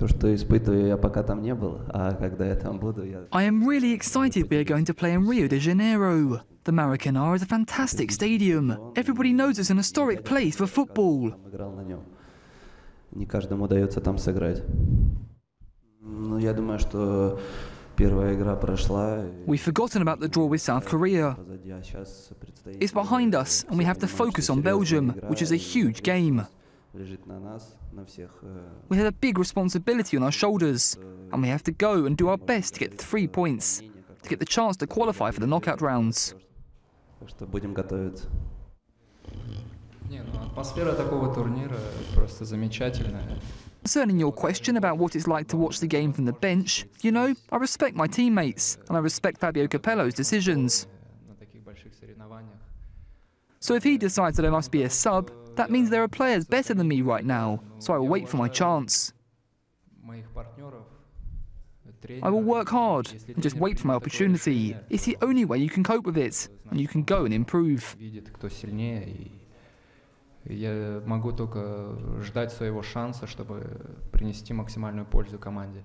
То, что испытываю, я пока там не был, а когда я там буду, я... I am really excited we are going to play in Rio de Janeiro. The Maracanã is a fantastic stadium. Everybody knows it's an historic place for football. Там играл на нем. Не каждому удается там сыграть. Ну, я думаю, что первая игра прошла. и We've forgotten about the draw with South Korea. Позади, а сейчас предстоит... It's behind us, and we have to focus on Belgium, which is a huge game. We have a big responsibility on our shoulders, and we have to go and do our best to get three points, to get the chance to qualify for the knockout rounds. Concerning your question about what it's like to watch the game from the bench, you know, I respect my teammates, and I respect Fabio Capello's decisions. So if he decides that I must be a sub, that means there are players better than me right now, so I will wait for my chance. Моих партнеров, I will тренеров, work hard если and just тренер wait for my видит такое opportunity. решение, It's the only way you can cope with it, and you can go and improve. видит, кто сильнее, и я могу только ждать своего шанса, чтобы принести максимальную пользу команде.